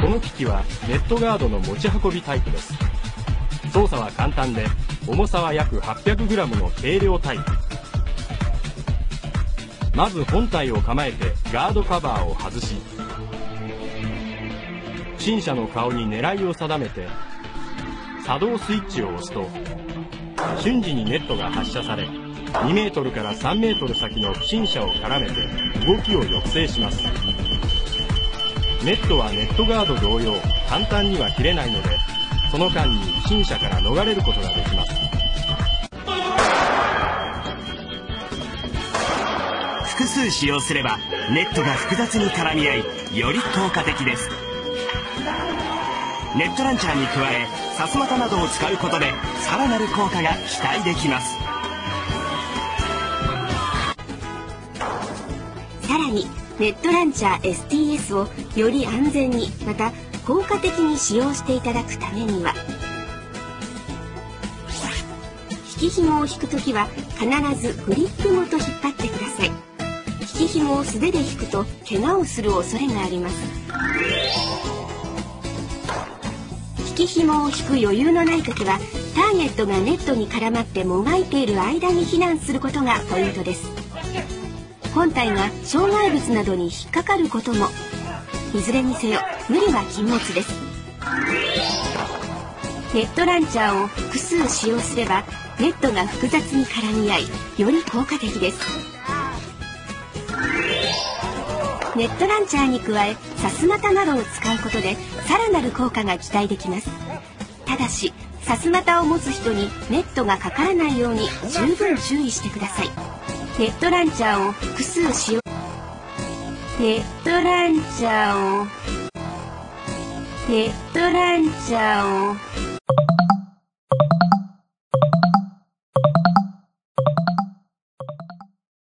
この機器はネットガードの持ち運びタイプです。操作は簡単で重さは約 800g の軽量タイプ。まず本体を構えてガードカバーを外し不審者の顔に狙いを定めて作動スイッチを押すと瞬時にネットが発射され2メートルから3メートル先の不審者を絡めて動きを抑制します。ネットはネットガード同様簡単には切れないのでその間に不審者から逃れることができます。複数使用すればネットが複雑に絡み合いより効果的です。ネットランチャーに加えさすまたなどを使うことでさらなる効果が期待できます。ネットランチャー STS をより安全にまた効果的に使用していただくためには。引き紐を引くときは必ずフリップごと引っ張ってください。引き紐を素手で引くと怪我をする恐れがあります。引き紐を引く余裕のない時はターゲットがネットに絡まってもがいている間に避難することがポイントです。本体が障害物などに引っかかることも。いずれにせよ無理は禁物です。ネットランチャーを複数使用すればネットが複雑に絡み合いより効果的です。ネットランチャーに加えさすまたなどを使うことでさらなる効果が期待できます。ただしさすまたを持つ人にネットがかからないように十分注意してください。ヘッドランチャーを複数使用。ヘッドランチャーをヘッドランチャーを